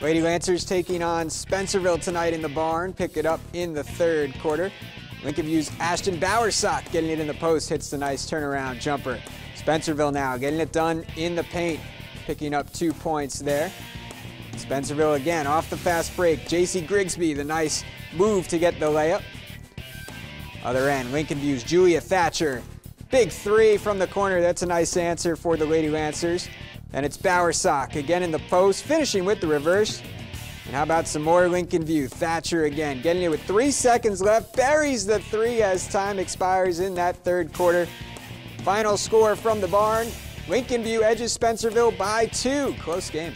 Lady Lancers taking on Spencerville tonight in the barn. Pick it up in the third quarter. Lincolnview's Ashton Bowersock getting it in the post, hits the nice turnaround jumper. Spencerville now getting it done in the paint, picking up two points there. Spencerville again off the fast break. JC Grigsby, the nice move to get the layup. Other end, Lincolnview's Julia Thatcher. Big three from the corner. That's a nice answer for the Lady Lancers. And it's Bowersock again in the post, finishing with the reverse. And how about some more Lincolnview? Thatcher again, getting it with three seconds left, buries the three as time expires in that third quarter. Final score from the barn, Lincolnview edges Spencerville by two. Close game.